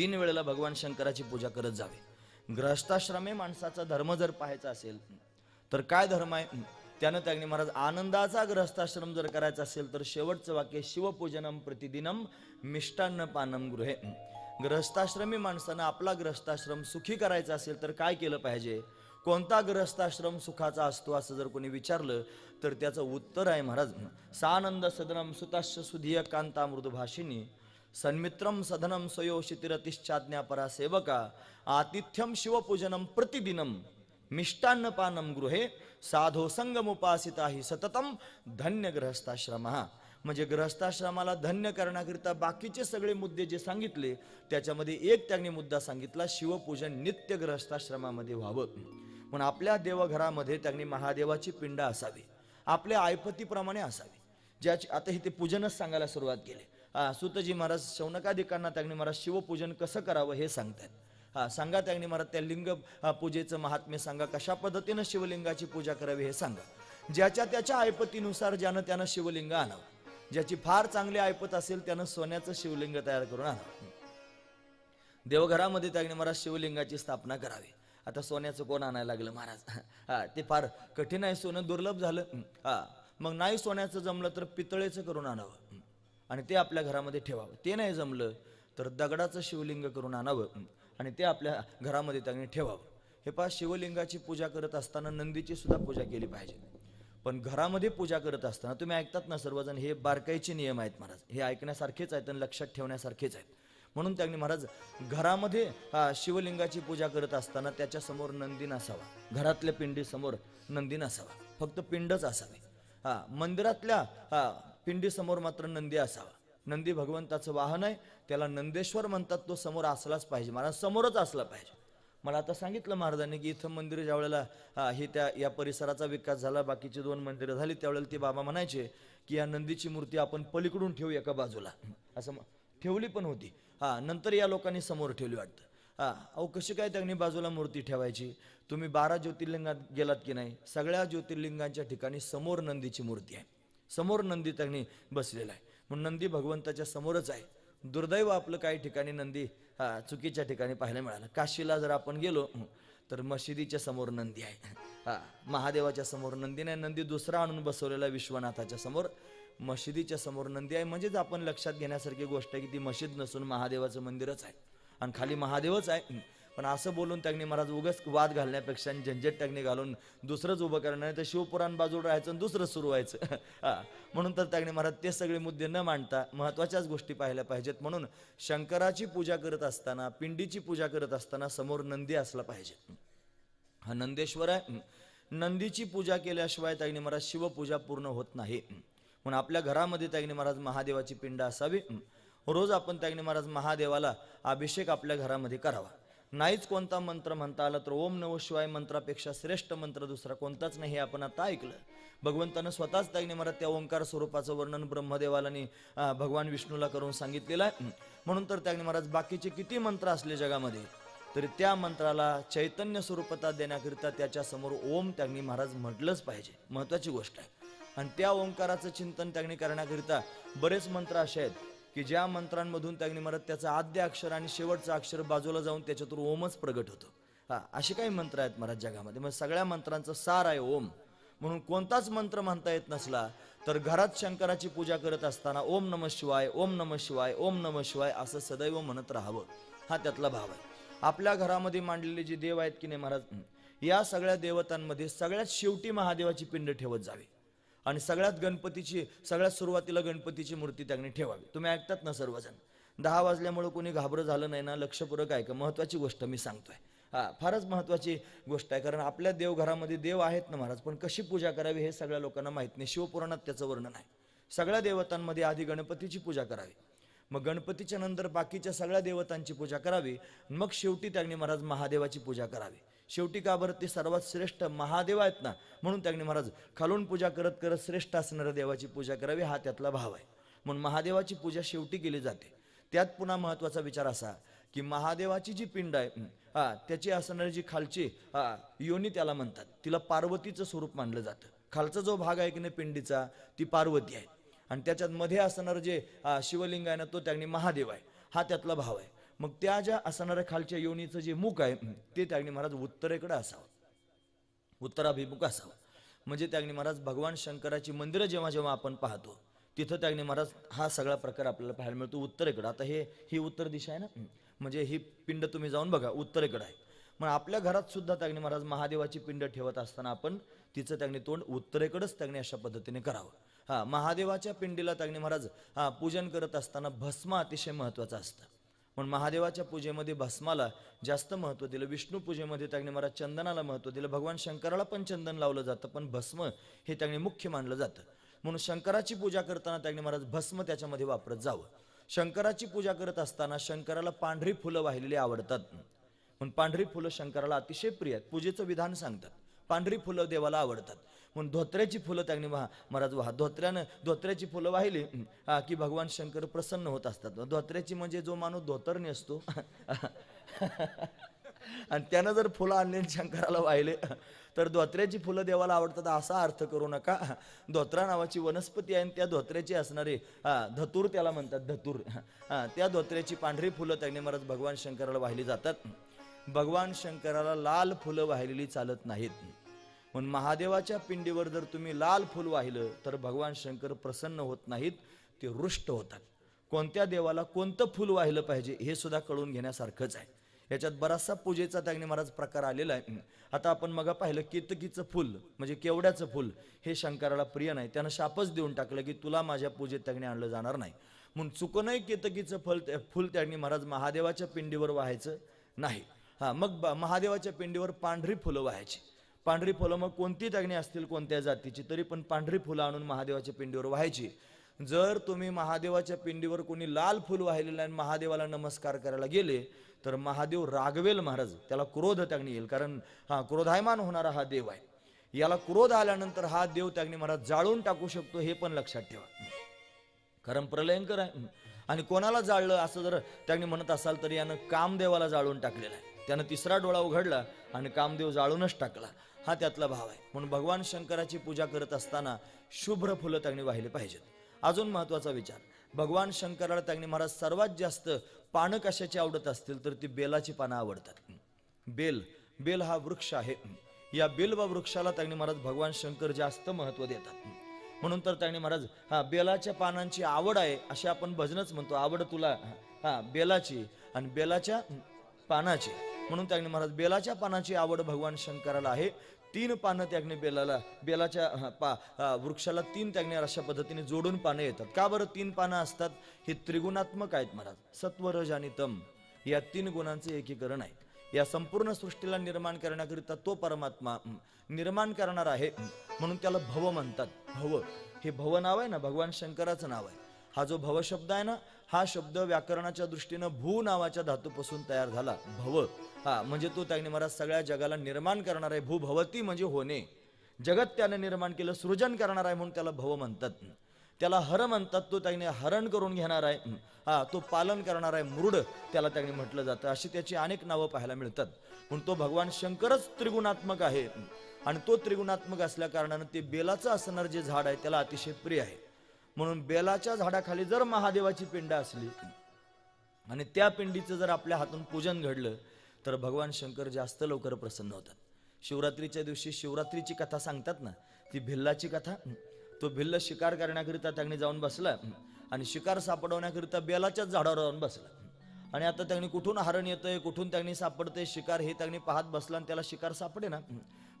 तीन वेळेला भगवान शंकराची पूजा करत जावे. ग्रहस्थाश्रमे माणसाचा धर्म जर पाहायचा असेल तर काय धर्म आहे? त्यानं त्यांनी महाराज आनंदाचा ग्रहस्थाश्रम जर करायचा असेल तर शेवटचं वाक्य शिवपूजनम प्रतिदिनम मिष्टान्न पानम गृहे. ग्रहस्थाश्रमी माणसानं आपला ग्रहस्थाश्रम सुखी करायचा असेल तर काय केलं पाहिजे? कोणता ग्रहस्थाश्रम सुखाचा असतो असं जर कोणी विचारलं तर त्याचं उत्तर आहे महाराज सानंद सदनम सुताश्च सुधीय कांता मृदुभाषिनी सन्मित्रम सधनम स्वयोषितिरतिश्चाज्ञा परा सेवका आतिथ्यम शिवपूजनम प्रतिदिनम मिष्टान्नपानम गृहे साधो संगमुपासिता ही सततम धन्य ग्रहस्थाश्रम म्हणजे ग्रहस्थाश्रमाला धन्य करण्याकरिता बाकीचे सगळे मुद्दे जे सांगितले त्याच्यामध्ये एक त्यांनी मुद्दा सांगितला शिवपूजन नित्य ग्रहस्थाश्रमामध्ये व्हावं. पण आपल्या देवघरामध्ये त्यांनी महादेवाची पिंड असावी. आपल्या आयपतीप्रमाणे असावी. ज्याची आता इथे पूजनच सांगायला सुरुवात केली. सुतजी महाराज शौनकाधिकांना त्यांनी महाराज शिवपूजन कसं करावं हे सांगतात हा सांगा त्यांनी महाराज त्या लिंग पूजेचं महात्म्य सांगा कशा पद्धतीनं शिवलिंगाची पूजा करावी हे सांगा. ज्याच्या त्याच्या ऐपतीनुसार ज्यानं त्यानं शिवलिंग आणावं. ज्याची फार चांगली ऐपत असेल त्यानं सोन्याचं शिवलिंग तयार करून आणावं. देवघरामध्ये त्याने महाराज शिवलिंगाची स्थापना करावी. आता सोन्याचं कोण आणायला लागलं महाराज? हा ते फार कठीण आहे सोनं दुर्लभ झालं. हा मग नाही सोन्याचं जमलं तर पितळेचं करून आणावं. आणि ते आपल्या घरामध्ये ठेवावं. ते नाही जमलं तर दगडाचं शिवलिंग करून आणावं आणि ते आपल्या घरामध्ये त्यांनी ठेवावं. हे पहा शिवलिंगाची पूजा करत असताना नंदीची सुद्धा पूजा केली पाहिजे. पण घरामध्ये पूजा करत असताना तुम्ही ऐकतात ना सर्वजण हे बारकाईचे नियम आहेत महाराज. हे ऐकण्यासारखेच आहेत आणि लक्षात ठेवण्यासारखेच आहेत. म्हणून त्यांनी महाराज घरामध्ये हा, शिवलिंगाची पूजा करत असताना त्याच्यासमोर नंदी नसावा. घरातल्या पिंडीसमोर नंदी नसावा. फक्त पिंडच असावे. हा मंदिरातल्या हा पिंडीसमोर मात्र नंदी असावा. नंदी भगवंताचं वाहन आहे त्याला नंदेश्वर म्हणतात तो समोर असलाच पाहिजे. मला समोरच असला पाहिजे. मला आता सांगितलं महाराजांनी की इथं मंदिर ज्या वेळेला हा, हे त्या या परिसराचा विकास झाला बाकीची दोन मंदिरं झाली त्यावेळेला ते बाबा म्हणायचे की या नंदीची मूर्ती आपण पलीकडून ठेवू एका बाजूला. असं ठेवली पण होती. हा नंतर या लोकांनी समोर ठेवली वाटतं. हा अहो कशी काय त्यांनी बाजूला मूर्ती ठेवायची? तुम्ही बारा ज्योतिर्लिंगात गेलात की नाही? सगळ्या ज्योतिर्लिंगांच्या ठिकाणी समोर नंदीची मूर्ती आहे. समोर नंदी त्यांनी बसलेला आहे. म्हणून नंदी भगवंताच्या समोरच आहे. दुर्दैव आपलं काही ठिकाणी नंदी हा चुकीच्या ठिकाणी पाहायला मिळालं. काशीला जर आपण गेलो तर मशिदीच्या समोर नंदी आहे. हा महादेवाच्या समोर नंदी नाही. नंदी दुसरा आणून बसवलेला विश्वनाथाच्या समोर. मशिदीच्या समोर नंदी आहे. म्हणजेच आपण लक्षात घेण्यासारखी गोष्ट आहे की ती मशीद नसून महादेवाचं मंदिरच आहे. आणि खाली महादेवच आहे. पण असं बोलून त्यांनी महाराज उगाच वाद घालण्यापेक्षा आणि झंझट त्यांनी घालून दुसरंच उभं करणं नाही तर शिवपुराण बाजूला राहायचं आणि दुसरं सुरू व्हायचं. म्हणून तर त्यांनी महाराज ते सगळे मुद्दे न मांडता महत्त्वाच्याच गोष्टी पाहिल्या पाहिजेत. म्हणून शंकराची पूजा करत असताना पिंडीची पूजा करत असताना समोर नंदी असला पाहिजे. हा नंदेश्वर आहे. नंदीची पूजा केल्याशिवाय त्यांनी महाराज शिवपूजा पूर्ण होत नाही. म्हणून आपल्या घरामध्ये ताईने महाराज महादेवाची पिंड असावी. रोज आपण ताईने महाराज महादेवाला अभिषेक आपल्या घरामध्ये करावा. नाहीच कोणता मंत्र म्हणता आला तर ओम नव शिवाय मंत्रापेक्षा श्रेष्ठ मंत्र दुसरा कोणताच नाही हे आपण आता ऐकलं. भगवंतानं स्वतःच त्याने मला त्या ओंकार स्वरूपाचं वर्णन ब्रह्मदेवालानी भगवान विष्णूला करून सांगितलेलं आहे. म्हणून तर त्याने महाराज बाकीचे किती मंत्र असले जगामध्ये तरी त्या मंत्राला चैतन्य स्वरूपता देण्याकरिता त्याच्यासमोर ओम त्यांनी महाराज म्हटलंच पाहिजे. महत्वाची गोष्ट आहे. आणि त्या ओंकाराचं चिंतन त्यांनी करण्याकरिता बरेच मंत्र असे आहेत. की ज्या मंत्रांमधून त्यांनी महाराज त्याचं आद्य अक्षर आणि शेवटचं अक्षर बाजूला जाऊन त्याच्यातून ओमच प्रगट होतो. हा असे काही मंत्र आहेत महाराज जगामध्ये. मग सगळ्या मंत्रांचं सार आहे ओम. म्हणून कोणताच मंत्र म्हणता येत नसला तर घरात शंकराची पूजा करत असताना ओम नम शिवाय ओम नम शिवाय ओम नम शिवाय असं सदैव म्हणत राहावं. हा त्यातला भाव आहे. आपल्या घरामध्ये मांडलेले जे देव आहेत की नाही महाराज या सगळ्या देवतांमध्ये सगळ्यात शेवटी महादेवाची पिंड ठेवत जावी. आणि सगळ्यात गणपतीची सगळ्यात सुरुवातीला गणपतीची मूर्ती त्यांनी ठेवावी. तुम्ही ऐकतात ना सर्वजण? दहा वाजल्यामुळं कोणी घाबरं झालं नाही ना लक्षपूरक ऐका. महत्त्वाची गोष्ट मी सांगतोय. हा फारच महत्त्वाची गोष्ट आहे कारण आपल्या देवघरामध्ये देव आहेत ना महाराज पण कशी पूजा करावी हे सगळ्या लोकांना माहीत नाही. शिवपुराणात त्याचं वर्णन आहे. सगळ्या देवतांमध्ये आधी गणपतीची पूजा करावी. मग गणपतीच्या नंतर बाकीच्या सगळ्या देवतांची पूजा करावी. मग शेवटी त्यांनी महाराज महादेवाची पूजा करावी. शेवटी का बरं? ते सर्वात श्रेष्ठ महादेव आहेत ना? म्हणून त्यांनी महाराज खालून पूजा करत करत श्रेष्ठ असणाऱ्या देवाची पूजा करावी हा त्यातला भाव आहे. म्हणून महादेवाची पूजा शेवटी केली जाते. त्यात पुन्हा महत्त्वाचा विचार असा की महादेवाची जी पिंड आहे हा त्याची असणारी जी खालची हा योनी त्याला म्हणतात. तिला पार्वतीचं स्वरूप मानलं जातं. खालचा जो भाग आहे की नाही पिंडीचा ती पार्वती आहे. आणि त्याच्यात मध्ये असणारं जे शिवलिंग आहे ना तो त्यांनी महादेव आहे. हा त्यातला भाव आहे. मग त्या ज्या असणाऱ्या खालच्या योनीचं जे मुख आहे ते त्यागणी महाराज उत्तरेकडे असावं. उत्तराभिमुख असावं. म्हणजे त्यागणी महाराज भगवान शंकराची मंदिरं जेव्हा जेव्हा आपण पाहतो तिथं त्यागणी महाराज हा सगळा प्रकार आपल्याला पाहायला मिळतो उत्तरेकडं. आता हे ही उत्तर दिशा आहे ना? म्हणजे ही पिंड तुम्ही जाऊन बघा उत्तरेकडं आहे. मग आपल्या घरात सुद्धा त्यागणी महाराज महादेवाची पिंड ठेवत असताना आपण तिचं त्यागणी तोंड उत्तरेकडंच त्यागणी अशा पद्धतीने करावं. हा महादेवाच्या पिंडीला त्यागणी महाराज हा पूजन करत असताना भस्म अतिशय महत्वाचं असतं. म्हणून महादेवाच्या पूजेमध्ये भस्माला जास्त महत्त्व दिलं. विष्णू पूजेमध्ये त्याने महाराज चंदनाला महत्त्व दिलं. भगवान शंकराला पण चंदन लावलं जातं पण भस्म हे त्याने मुख्य मानलं जातं. म्हणून शंकराची पूजा करताना त्याने महाराज भस्म त्याच्यामध्ये वापरत जावं. शंकराची पूजा करत असताना शंकराला पांढरी फुलं वाहिलेली आवडतात. म्हणून पांढरी फुलं शंकराला अतिशय प्रिय आहेत. पूजेचं विधान सांगतात. पांढरी फुलं देवाला आवडतात. म्हणून धोत्र्याची फुलं त्यांनी वाहा महाराज वाहा धोत्र्यानं धोत्र्याची फुलं वाहिली हा, की भगवान शंकर प्रसन्न होत असतात. धोत्र्याची म्हणजे जो माणूस धोतर असतो आणि त्यानं जर फुलं आणली शंकराला वाहिले तर धोत्र्याची फुलं देवाला आवडतात असा अर्थ करू नका. धोत्रा नावाची वनस्पती आहे आणि त्या धोत्र्याची असणारे धतूर त्याला म्हणतात धतूर. त्या धोत्र्याची पांढरी फुलं त्याने महाराज भगवान शंकराला वाहिली जातात. भगवान शंकराला लाल फुलं वाहिलेली चालत नाहीत. म्हणून महादेवाच्या पिंडीवर जर तुम्ही लाल फुल वाहिलं तर भगवान शंकर प्रसन्न होत नाहीत ते रुष्ट होतात. कोणत्या देवाला कोणतं फुल वाहिलं पाहिजे हे सुद्धा कळून घेण्यासारखंच आहे. याच्यात बराचसा पूजेचा त्याने महाराज प्रकार आलेला आहे. आता आपण मग पाहिलं केतकीचं फुल म्हणजे केवड्याचं फुल हे शंकराला प्रिय नाही. त्यानं शापच देऊन टाकलं की तुला माझ्या पूजेत त्यागणे आणलं जाणार नाही. म्हणून चुकूनही केतकीचं फल फुल त्यांनी महाराज महादेवाच्या पिंडीवर व्हायचं नाही. हा मग महादेवाच्या पिंडीवर पांढरी फुलं व्हायची. पांढरी फुलं मग कोणती त्यागणी असतील कोणत्या जातीची तरी पण पांढरी फुलं आणून महादेवाच्या पिंडीवर व्हायची. जर तुम्ही महादेवाच्या पिंडीवर कोणी लाल फुल वाहिलेलं आणि महादेवाला नमस्कार करायला गेले तर महादेव रागवेल महाराज त्याला क्रोध त्यागणी येईल. कारण हा क्रोधायमान होणारा हा देव आहे. याला क्रोध आल्यानंतर हा देव त्यागणी महाराज जाळून टाकू शकतो हे पण लक्षात ठेवा. कारण प्रलयंकर आहे. आणि कोणाला जाळलं असं जर त्यांनी म्हणत असाल तर यानं कामदेवाला जाळून टाकलेलं आहे. त्यानं तिसरा डोळा उघडला आणि कामदेव जाळूनच टाकला. हा त्यातला भाव आहे. म्हणून भगवान शंकराची पूजा करत असताना शुभ्र फुलं त्यांनी वाहिली पाहिजेत. अजून महत्त्वाचा विचार. भगवान शंकराला त्यांनी महाराज सर्वात जास्त पानं कशाची आवडत असतील तर ती बेलाची पानं आवडतात. बेल बेल हा वृक्ष आहे. या बेल व वृक्षाला त्यांनी महाराज भगवान शंकर जास्त महत्त्व देतात. म्हणून तर त्यांनी महाराज हा बेलाच्या पानांची आवड आहे अशी आपण भजनच म्हणतो. आवड तुला हा बेलाची आणि बेलाच्या पानाची. म्हणून त्यांनी महाराज बेलाच्या पानाची आवड भगवान शंकराला आहे. तीन पानं त्याग्ने बेलाला बेलाच्या पा वृक्षाला तीन त्यागने अशा पद्धतीने जोडून पानं येतात. का बरं तीन पानं असतात? हे त्रिगुणात्मक आहेत महाराज. सत्व रज आणि तम या तीन गुणांचे एकीकरण आहे या संपूर्ण सृष्टीला निर्माण करण्याकरिता तो परमात्मा निर्माण करणार आहे. म्हणून त्याला भव म्हणतात. भव हे भव नाव आहे ना भगवान शंकराचं नाव आहे. हा जो भव शब्द आहे ना हा शब्द व्याकरणाच्या दृष्टीनं भू नावाच्या धातूपासून तयार झाला. भव. हा म्हणजे तो त्याने महाराज सगळ्या जगाला निर्माण करणार आहे. भू भवती म्हणजे होणे. जगत त्याने निर्माण केलं सृजन करणार आहे म्हणून त्याला भव म्हणतात. त्याला हर म्हणतात तो त्याने हरण करून घेणार आहे. हा तो पालन करणार आहे. मृड त्याला त्याने म्हटलं जातं. अशी त्याची अनेक नावं पाहायला मिळतात. म्हणून तो भगवान शंकरच त्रिगुणात्मक आहे. आणि तो त्रिगुणात्मक असल्या कारणानं ते बेलाचं असणार जे झाड आहे त्याला अतिशय प्रिय आहे. म्हणून बेलाच्या झाडाखाली जर महादेवाची पिंड असली आणि त्या पिंडीचं जर आपल्या हातून पूजन घडलं तर भगवान शंकर जास्त लवकर प्रसन्न होतात. शिवरात्रीच्या दिवशी शिवरात्रीची कथा सांगतात ना ती भिल्लाची कथा? तो भिल्ल शिकार करण्याकरिता त्यांनी जाऊन बसला आणि शिकार सापडवण्याकरिता बेलाच्याच झाडावर जाऊन बसला. आणि आता त्यांनी कुठून हरण येतंय कुठून त्यांनी सापडतंय शिकार हे त्यांनी पाहत बसला आणि त्याला शिकार सापडे ना?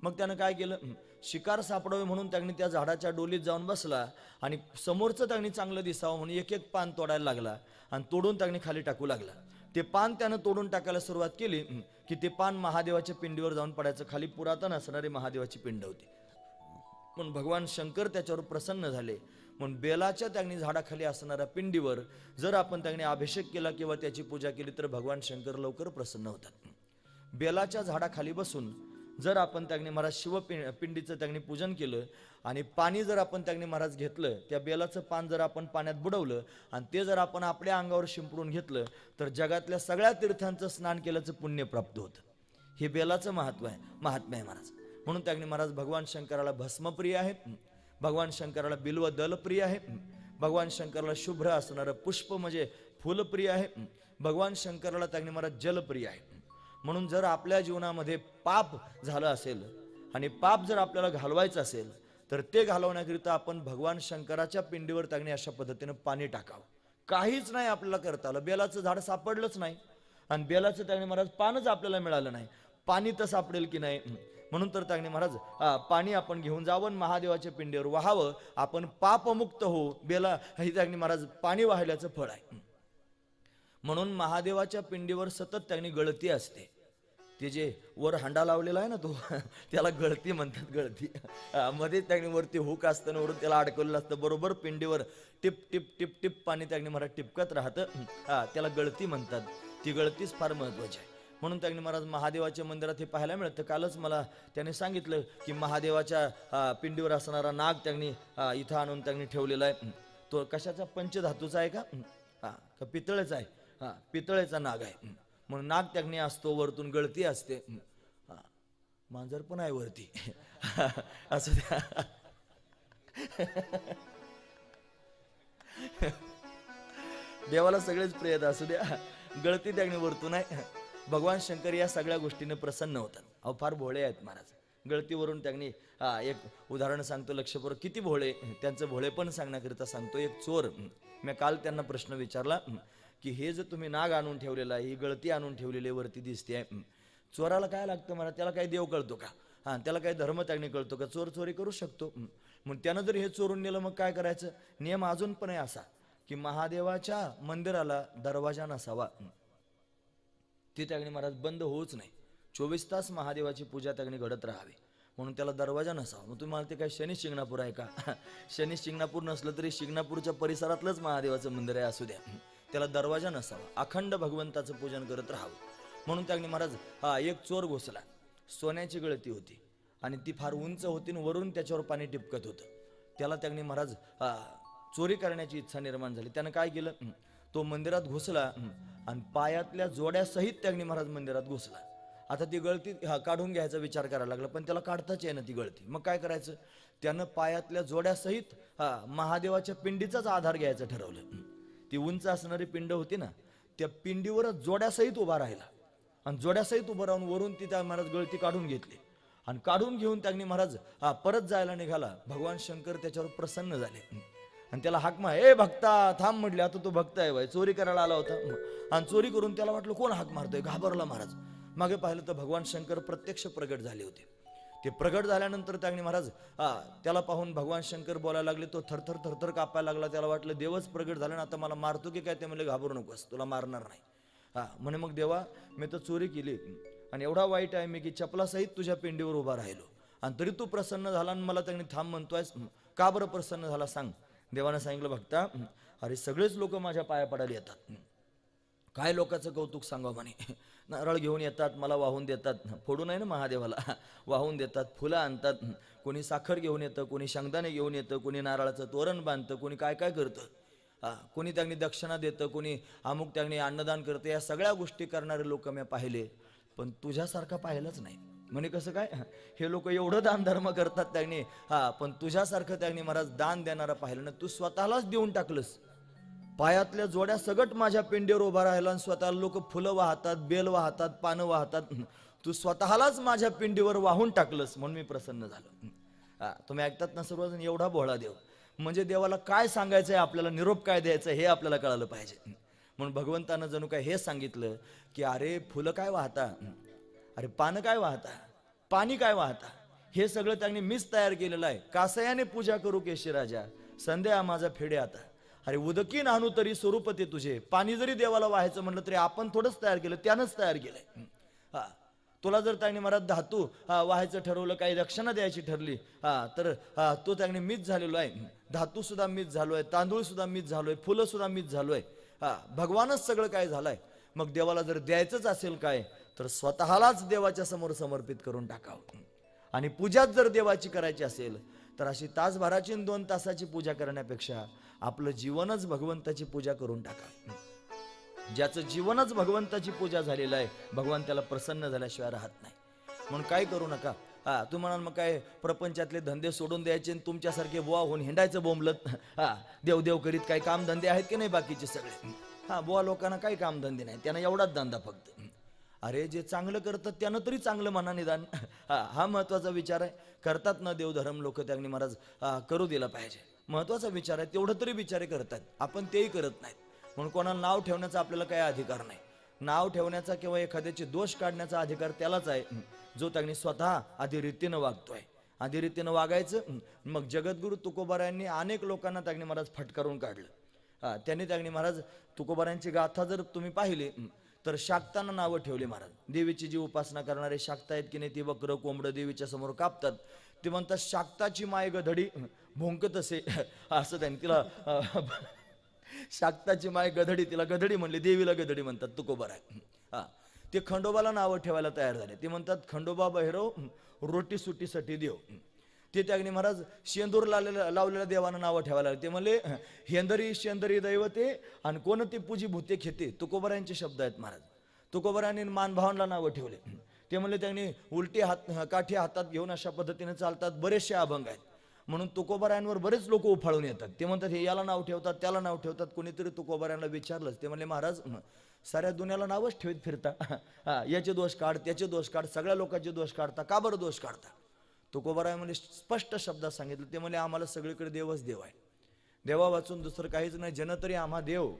मग त्यानं काय केलं? शिकार सापडावे म्हणून त्यांनी त्या झाडाच्या डोलीत जाऊन बसला आणि समोरचं त्यांनी चांगलं दिसावं म्हणून एक एक पान तोडायला लागला आणि तोडून त्यांनी खाली टाकू लागला. ते पान त्यानं तोडून टाकायला सुरुवात केली की ते पान महादेवाच्या पिंडीवर जाऊन पडायचं. खाली पुरातन असणारी महादेवाची पिंड होती. पण भगवान शंकर त्याच्यावर प्रसन्न झाले. म्हणून बेलाच्या त्यांनी झाडाखाली असणाऱ्या पिंडीवर जर आपण त्यांनी अभिषेक केला किंवा त्याची पूजा केली तर भगवान शंकर लवकर प्रसन्न होतात. बेलाच्या झाडाखाली बसून जर आपण त्यांनी महाराज शिव पिंडीचं त्यांनी पूजन केलं आणि पाणी जर आपण त्यांनी महाराज घेतलं त्या बेलाचं पान जर आपण पाण्यात बुडवलं आणि ते जर आपण आपल्या अंगावर शिंपडून घेतलं तर जगातल्या सगळ्या तीर्थांचं स्नान केल्याचं पुण्य प्राप्त होतं. हे बेलाचं महत्त्व आहे महात्म्य आहे महाराज. म्हणून त्यांनी महाराज भगवान शंकराला भस्मप्रिय आहेत. भगवान शंकराला बिल्व दलप्रिय आहे. भगवान शंकराला शुभ्र असणारं पुष्प म्हणजे फुलप्रिय आहे. भगवान शंकराला त्यांनी मला जलप्रिय आहे. म्हणून जर आपल्या जीवनामध्ये पाप झालं असेल आणि पाप जर आपल्याला घालवायचं असेल तर ते घालवण्याकरिता आपण भगवान शंकराच्या पिंडीवर त्यांनी अशा पद्धतीनं पाणी टाकावं. काहीच नाही आपल्याला करता आलं. बेलाचं झाड सापडलंच नाही. आणि बेलाचं त्याने महाराज पानच आपल्याला मिळालं नाही. पाणी तर सापडेल की नाही? म्हणून तर त्याने महाराज हा, पाणी आपण घेऊन जावं महादेवाच्या पिंडीवर वाहावं. आपण पापमुक्त हो बेला ही त्याने महाराज पाणी वाहिल्याचं फळ आहे. म्हणून महादेवाच्या पिंडीवर सतत त्यांनी गळती असते. ते जे वर हांडा लावलेला आहे ना तो त्याला गळती म्हणतात गळती. मध्ये त्यांनी वरती हुक असतं वरून त्याला अडकवलेलं असतं. बरोबर पिंडीवर टिप टिप टिप टिप पाणी त्यांनी मला टिपकत राहतं. हा. त्याला गळती म्हणतात. ती गळतीच फार महत्वाची आहे. म्हणून त्यांनी महाराज महादेवाच्या मंदिरात हे पाहायला मिळतं. कालच मला त्याने सांगितलं की महादेवाच्या पिंडीवर असणारा नाग त्यांनी इथं आणून त्यांनी ठेवलेला आहे. तो कशाचा? पंचधातूचा आहे का? हा. का पितळेचा आहे? हा पितळेचा नाग आहे. म्हणून नाग त्यांनी असतो वरतून गळती असते. हा. मांजर पण आहे वरती. असं द्या. देवाला सगळेच प्रिय असू द्या. गळती त्याने वरतून आहे. भगवान शंकर या सगळ्या गोष्टीने प्रसन्न होतात. अहो फार भोळे आहेत महाराज. गळतीवरून त्यांनी हा एक उदाहरण सांगतो लक्षपूर्वक. किती भोळे? त्यांचं भोळेपण सांगण्याकरिता सांगतो एक चोर. मी काल त्यांना प्रश्न विचारला की हे जर तुम्ही नाग आणून ठेवलेलं आहे ही गळती आणून ठेवलेली वरती दिसते आहे चोराला काय लागतं मला त्याला काही देव कळतो का? हां त्याला काही धर्म त्यागणे कळतो का? चोर चोरी करू शकतो मग त्यानं जर हे चोरून नेलं मग काय करायचं? नियम अजून पण आहे असा की महादेवाच्या मंदिराला दरवाजा नसावा ती त्यागणी महाराज बंद होऊच नाही. चोवीस तास महादेवाची पूजा त्यागणी घडत राहावी. म्हणून त्याला दरवाजा नसावा. मग तुम्ही मला ते काय शनी शिंगणापूर आहे का? शनी शिंगणापूर नसलं तरी शिंगणापूरच्या परिसरातलंच महादेवाचं मंदिर आहे असू द्या. त्याला दरवाजा नसावा. अखंड भगवंताचं पूजन करत राहावं. म्हणून त्यागणी महाराज हा एक चोर घोसला. सोन्याची गळती होती आणि ती फार उंच होती आणि वरून त्याच्यावर पाणी टिपकत होतं. त्याला त्यागणी महाराज चोरी करण्याची इच्छा निर्माण झाली. त्यानं काय केलं? तो मंदिरात घुसला. आणि पायातल्या जोड्यासहित त्याग्नी महाराज मंदिरात घुसला. आता ती गळती हा काढून घ्यायचा विचार करायला लागला पण त्याला काढताच आहे ना ती गळती. मग काय करायचं? त्यानं पायातल्या जोड्यासहित हा महादेवाच्या पिंडीचाच आधार घ्यायचं ठरवलं. ती उंच असणारी पिंड होती ना त्या पिंडीवरच जोड्यासहित उभा राहिला. आणि जोड्यासहित उभं राहून वरून ती त्या महाराज गळती काढून घेतली. आणि काढून घेऊन त्यांनी महाराज हा परत जायला निघाला. भगवान शंकर त्याच्यावर प्रसन्न झाले. आणि त्याला हाक मार ए भक्ता थांब म्हटले आता तो भक्त आहे बाई चोरी करायला आला होता. आणि चोरी करून त्याला वाटलं कोण हाक मारतोय? घाबरला महाराज. मागे पाहिलं तर भगवान शंकर प्रत्यक्ष प्रगट झाले होते. ते प्रगट झाल्यानंतर त्यांनी महाराज हा त्याला पाहून भगवान शंकर बोलायला लागले तो थरथर थरथर कापायला लागला त्याला वाटलं देवच प्रगट झाला ना आता मला मारतो की काय? ते म्हणले घाबरू नकोस तुला मारणार नाही. हा म्हणे मग देवा मी तर चोरी केली आणि एवढा वाईट आहे मी की चपलासहित तुझ्या पिंडीवर उभा राहिलो. आणि तरी तू प्रसन्न झाला आणि मला त्यांनी थांब म्हणतोय का बरं प्रसन्न झाला सांग? देवानं सांगितलं भक्ता अरे सगळेच लोक माझ्या पाया पडायला येतात. काय लोकांचं कौतुक सांगा म्हणे? नारळ घेऊन येतात मला वाहून देतात. फोडून आहे ना महादेवाला? वाहून देतात फुलं आणतात. कोणी साखर घेऊन येतं कोणी शेंगदाणे घेऊन येतं कोणी नारळाचं तोरण बांधतं कोणी काय काय करतं. हा कोणी त्यांनी दक्षिणा देतं कोणी अमुक त्यांनी अन्नदान करतं. या सगळ्या गोष्टी करणारे लोक मी पाहिले. पण तुझ्यासारखा पाहिलंच नाही. म्हणे कसं काय? हे लोक एवढं दानधर्म करतात त्यांनी. हा पण तुझ्यासारखं त्यांनी महाराज दान देणारा पाहिलं ना तू स्वतःलाच देऊन टाकलंस. पायातल्या जोड्या सगट माझ्या पिंडीवर उभा राहिला आणि स्वतः लोक फुलं वाहतात बेल वाहतात पानं वाहतात. तू स्वतःलाच माझ्या पिंडीवर वाहून टाकलंस म्हणून मी प्रसन्न झालो. हा तुम्ही ऐकतात ना सर्वजण? एवढा भोळा देव. म्हणजे देवाला काय सांगायचं आहे आपल्याला निरोप काय द्यायचं हे आपल्याला कळालं पाहिजे. म्हणून भगवंतानं जणू काय हे सांगितलं की अरे फुलं काय वाहता? अरे पानं काय वाहता? पाणी काय वाहता? हे सगळं त्यांनी मीच तयार केलेलं आहे. कासयाने पूजा करू केशराजा संध्या माझा फेडे आता. अरे उदकी नानू तरी स्वरूप ते तुझे. पाणी जरी देवाला व्हायचं म्हणलं तरी आपण थोडंच तयार केलं त्यानंच तयार केलंय. हा. तुला जर त्याने मला धातू हा व्हायचं ठरवलं काही रक्षणा द्यायची ठरली हा तर हा तो त्याने मीच झालेलो आहे. धातू सुद्धा मीच झालो आहे तांदूळ सुद्धा मीच झालोय फुलं सुद्धा मीच झालोय हा भगवानच सगळं काय झालंय? मग देवाला जर द्यायचंच असेल काय तर स्वतःलाच देवाच्या समोर समर्पित करून टाकावं. आणि पूजाच जर देवाची करायची असेल तर अशी तासभराची दोन तासाची पूजा करण्यापेक्षा आपलं जीवनच भगवंताची पूजा करून टाका. ज्याचं जीवनच भगवंताची पूजा झालेलं आहे भगवान त्याला प्रसन्न झाल्याशिवाय राहत नाही. म्हणून काय करू नका? हा तू म्हणाल मग काय प्रपंचातले धंदे सोडून द्यायचे आणि तुमच्यासारखे बुवा होऊन हिंडायचं बोंबलत हा देवदेव करीत काही काम धंदे आहेत की नाही बाकीचे सगळे? हा बुवा लोकांना काही कामधंदे नाही त्यांना एवढाच धंदा फक्त. अरे जे चांगलं करतात त्यानं तरी चांगलं म्हणा निदान. हा हा महत्त्वाचा विचार आहे. करतात ना देवधर्म लोक त्यांनी महाराज करू दिला पाहिजे. महत्त्वाचा विचार आहे तेवढं तरी विचारे करतात. आपण तेही करत नाहीत. म्हणून कोणाला नाव ठेवण्याचा आपल्याला काही अधिकार नाही. नाव ठेवण्याचा किंवा एखाद्याचे दोष काढण्याचा अधिकार त्यालाच आहे. जो त्यांनी स्वतः अधिरितीनं वागतोय. आधी वागायचं मग जगद्गुरु तुकोबारायांनी अनेक लोकांना त्यांनी महाराज फटकारून काढलं. हा त्यांनी त्यांनी महाराज तुकोबारायांची गाथा जर तुम्ही पाहिली तर शाक्तांना नावं ठेवली महाराज. देवीची जी उपासना करणारे शाक्ता आहेत की नाही ती वक्र कोंबडं देवीच्या समोर कापतात. ते म्हणतात शाक्ताची माय गधडी भोंकत असे. असं त्यांनी तिला अं, शाक्ताची माय गधडी तिला गधडी म्हणली देवीला गधडी म्हणतात. तुकोबार आहे हा. ते खंडोबाला नावं ठेवायला तयार झाले. ते म्हणतात खंडोबा भैरव रोटी सुटीसाठी देव. ते त्यागनी महाराज शेंदूर लावलेलं लावलेल्या देवानं नावं ठेवायला लागले. ते म्हणले हेंदरी शेंदरी दैवते आणि कोण ते पूजी भूते खेते? तुकोबरायांचे शब्द आहेत महाराज. तुकोबरायांनी मानभावांना नावं ठेवले. ते म्हणले त्यांनी उलटी हात काठी हातात घेऊन अशा पद्धतीने चालतात बरेचसे अभंग आहेत. म्हणून तुकोबरायांवर बरेच लोक उफाळून येतात. ते म्हणतात हे याला नाव ठेवतात त्याला नाव ठेवतात. कोणीतरी तुकोबारायांना विचारलंच. ते म्हणले महाराज साऱ्या दुनियाला नावच ठेवत फिरता. हा याचे दोष काढ त्याचे दोष काढ सगळ्या लोकांचे दोष काढता. का बरं दोष काढता? तुकोबाराय म्हणजे स्पष्ट शब्दात सांगितलं. ते म्हणजे आम्हाला सगळीकडे देवच देव आहे. देवा वाचून दुसरं काहीच नाही. जन तरी आम्हा देव.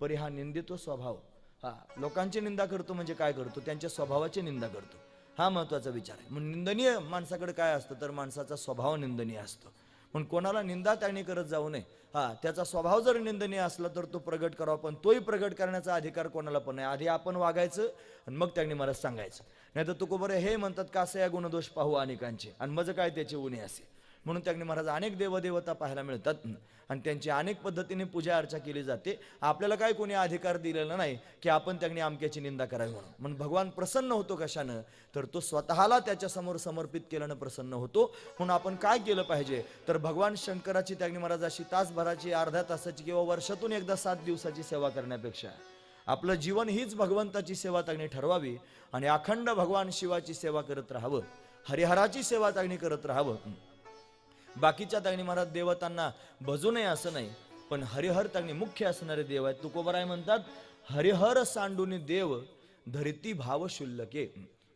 परी हा निंदितो स्वभाव. हा लोकांची निंदा करतो म्हणजे काय करतो? त्यांच्या स्वभावाची निंदा करतो. हा महत्त्वाचा विचार आहे. मग निंदनीय माणसाकडे काय असतं? तर माणसाचा स्वभाव निंदनीय असतो. पण कोणाला निंदा त्याने करत जाऊ नये. हा त्याचा स्वभाव जर निंदनीय असला तर तो प्रगट करावा पण तोही प्रगट करण्याचा अधिकार कोणाला पण नाही. आधी आपण वागायचं आणि मग त्यांनी मला सांगायचं. नाही तर तुकोबर हे म्हणतात का असं या गुणदोष पाहू अनेकांचे. आणि मज काय त्याचे उणे असे. म्हणून त्यांनी महाराज अनेक देवदेवता पाहायला मिळतात. आणि त्यांची अनेक पद्धतीने पूजा अर्चा केली जाते. आपल्याला काय कोणी अधिकार दिलेला नाही की आपण त्यांनी आमक्याची निंदा करावी म्हणून. म्हणून भगवान प्रसन्न होतो कशानं? तर तो स्वतःला त्याच्यासमोर समर्पित केल्यानं प्रसन्न होतो. म्हणून आपण काय केलं पाहिजे? तर भगवान शंकराची त्यांनी महाराज अशी तासभराची अर्ध्या तासाची किंवा वर्षातून एकदा सात दिवसाची सेवा करण्यापेक्षा आपलं जीवन हीच भगवंताची सेवा त्यांनी ठरवावी आणि अखंड भगवान शिवाची सेवा करत राहावं. हरिहराची सेवा त्यांनी करत राहावं. बाकीच्या तागणी महाराज देवतांना भजू नये असं नाही पण हरिहर त्यांनी मुख्य असणारे देव आहेत. तुकोबराय म्हणतात हरिहर सांडून देव धरिती भाव शुल्लके.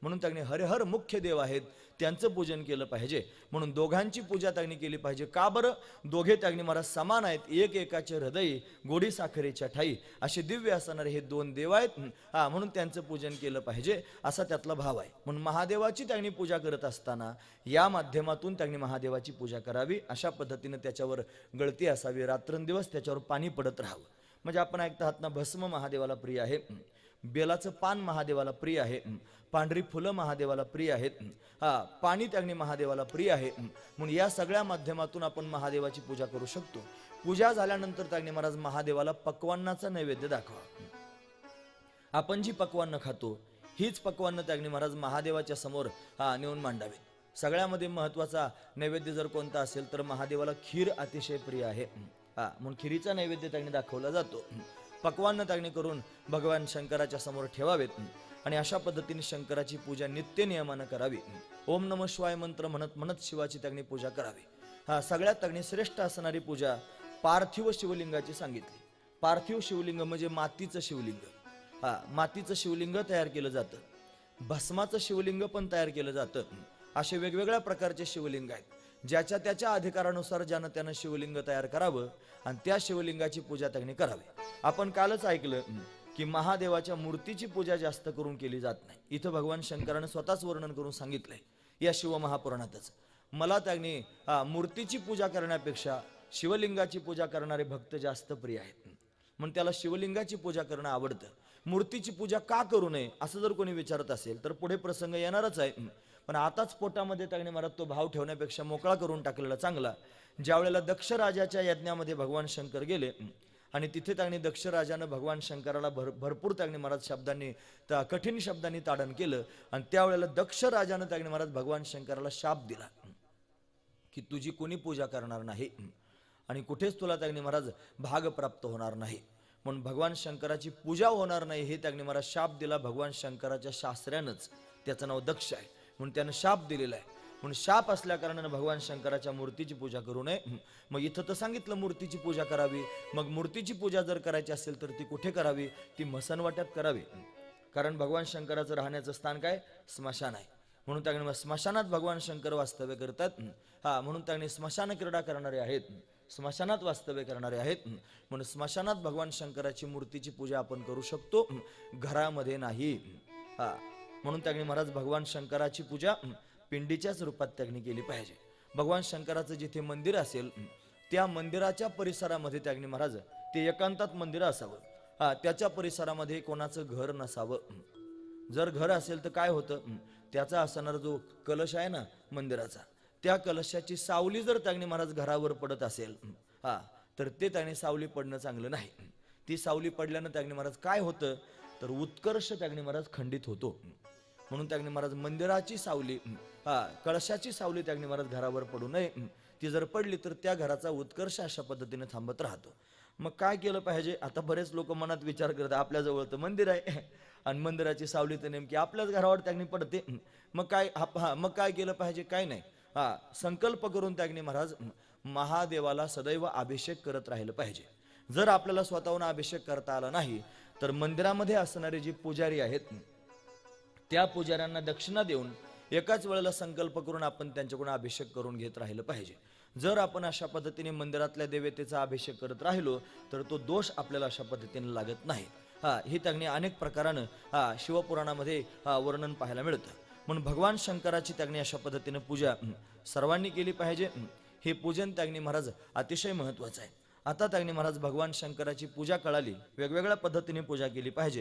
म्हणून त्यांनी हरिहर मुख्य देव आहेत. त्यांचं पूजन केलं पाहिजे. म्हणून दोघांची पूजा त्यांनी केली पाहिजे. का बरं? दोघे त्यांनी महाराज समान आहेत. एक एकाचे हृदय गोडी साखरेच्या ठाई. असे दिव्य असणारे हे दोन देव आहेत. हा म्हणून त्यांचं पूजन केलं पाहिजे. असा त्यातला भाव आहे. म्हणून महादेवाची त्यांनी पूजा करत असताना या माध्यमातून त्यांनी महादेवाची पूजा करावी. अशा पद्धतीनं त्याच्यावर गळती असावी. रात्रंदिवस त्याच्यावर पाणी पडत राहावं. म्हणजे आपण ऐकता आहात ना भस्म महादेवाला प्रिय आहे. बेलाचं पान महादेवाला प्रिय आहे. पांढरी फुलं महादेवाला प्रिय आहेत. हा पाणी त्यांनी महादेवाला प्रिय आहे. म्हणून या सगळ्या माध्यमातून आपण महादेवाची पूजा करू शकतो. पूजा झाल्यानंतर त्यांनी महाराज महादेवाला पक्वान्नाचा नैवेद्य दाखवा. आपण जी पक्वान्न खातो हीच पक्वान्न त्यांनी महाराज महादेवाच्या समोर हा नेऊन मांडावीत सगळ्यामध्ये महत्त्वाचा नैवेद्य जर कोणता असेल तर महादेवाला खीर अतिशय प्रिय आहे. हा म्हणून खिरीचा नैवेद्य त्यांनी दाखवला जातो. पक्वान्न तागणी करून भगवान शंकराच्या समोर ठेवावेत. आणि अशा पद्धतीने शंकराची पूजा नित्य नियमानं करावी. ओम नम शिवाय मंत्र म्हणत म्हणत शिवाची त्यागणी पूजा करावी. हा सगळ्यात त्यांनी श्रेष्ठ असणारी पूजा पार्थिव शिवलिंगाची सांगितली. पार्थिव शिवलिंग म्हणजे मातीचं शिवलिंग. हा मातीचं शिवलिंग तयार केलं जातं. भस्माचं शिवलिंग पण तयार केलं जातं. असे वेगवेगळ्या प्रकारचे शिवलिंग आहेत. ज्याच्या त्याच्या अधिकारानुसार ज्यानं त्यानं शिवलिंग तयार करावं आणि त्या शिवलिंगाची पूजा त्यांनी करावी. आपण कालच ऐकलं की महादेवाच्या मूर्तीची पूजा जास्त करून केली जात नाही. इथं भगवान शंकरानं स्वतःच वर्णन करून सांगितलंय या शिवमहापुराणातच. मला त्यांनी मूर्तीची पूजा करण्यापेक्षा शिवलिंगाची पूजा करणारे भक्त जास्त प्रिय आहेत. म्हणून त्याला शिवलिंगाची पूजा करणं आवडतं. मूर्तीची पूजा का करू नये असं जर कोणी विचारत असेल तर पुढे प्रसंग येणारच आहे. पण आताच पोटामध्ये त्याने मला तो भाव ठेवण्यापेक्षा मोकळा करून टाकलेला चांगला. ज्या वेळेला दक्ष राजाच्या यज्ञामध्ये भगवान शंकर गेले आणि तिथे त्यांनी दक्ष राजानं भगवान शंकराला भर भरपूर त्यांनी महाराज शब्दांनी त्या कठीण शब्दांनी ताडण केलं आणि त्यावेळेला दक्ष राजानं त्यांनी महाराज भगवान शंकराला शाप दिला. की तुझी कोणी पूजा करणार नाही आणि कुठेच तुला त्याने महाराज भाग प्राप्त होणार नाही. म्हणून भगवान शंकराची पूजा होणार नाही हे त्याने मला शाप दिला भगवान शंकराच्या शास्त्र्यानंच. त्याचं नाव दक्ष आहे. म्हणून त्यानं शाप दिलेला आहे. म्हणून शाप असल्या कारणानं भगवान शंकराच्या मूर्तीची पूजा करू नये. मग इथं तर सांगितलं मूर्तीची पूजा करावी. मग मूर्तीची पूजा जर करायची असेल तर ती कुठे करावी? ती मसनवाट्यात करावी. कारण भगवान शंकराचं राहण्याचं स्थान काय? स्मशान आहे. म्हणून त्याने स्मशानात भगवान शंकर वास्तव्य करतात. हा म्हणून त्याने स्मशान क्रीडा करणारे आहेत. स्मशानात वास्तव्य करणारे आहेत. म्हणून स्मशानात भगवान शंकराची मूर्तीची पूजा आपण करू शकतो. घरामध्ये नाही. हा. म्हणून त्यांनी महाराज भगवान शंकराची पूजा पिंडीच्याच रूपात त्यांनी केली पाहिजे. भगवान शंकराचं जिथे मंदिर असेल त्या मंदिराच्या परिसरामध्ये त्याग्नी महाराज ते एकांतात मंदिर असावं. हा त्याच्या परिसरामध्ये कोणाचं घर नसावं जर घर असेल तर काय होतं त्याचा असणारा जो कलश आहे ना मंदिराचा त्या कलशाची सावली जर त्याने महाराज घरावर पडत असेल हा तर ते त्याने सावली पडणं चांगलं नाही ती सावली पडल्यानं त्याने महाराज काय होतं तर उत्कर्ष त्याने महाराज खंडित होतो म्हणून त्याग्नी महाराज मंदिराची सावली हा कळशाची सावली त्याग्नी महाराज घरावर पडू नये ती जर पडली तर त्या घराचा उत्कर्ष अशा पद्धतीने थांबत राहतो. मग काय केलं पाहिजे? आता बरेच लोक मनात विचार करतात आपल्याजवळ तर मंदिर आहे. आणि मंदिराची सावली तर नेमकी आपल्याच घरावर त्याग्नी पडते मग काय हा हा, मग काय केलं पाहिजे? काय नाही. हा संकल्प करून त्याग्नी महाराज महादेवाला सदैव अभिषेक करत राहिलं पाहिजे. जर आपल्याला स्वतःहून अभिषेक करता आला नाही तर मंदिरामध्ये असणारे जे पुजारी आहेत त्या पुजाऱ्यांना दक्षिणा देऊन एकाच वेळेला संकल्प करून आपण त्यांच्याकडून अभिषेक करून घेत राहिलं पाहिजे. जर आपण अशा पद्धतीने मंदिरातल्या देवतेचा अभिषेक करत राहिलो तर तो दोष आपल्याला अशा पद्धतीने लागत नाही. हा हे त्यांनी अनेक प्रकारानं हा शिवपुराणामध्ये वर्णन पाहायला मिळतं. म्हणून भगवान शंकराची त्यांनी अशा पद्धतीने पूजा सर्वांनी केली पाहिजे हे. पूजन त्यांनी महाराज अतिशय महत्वाचं आहे. आता त्यांनी महाराज भगवान शंकराची पूजा कळाली वेगवेगळ्या पद्धतीने पूजा केली पाहिजे.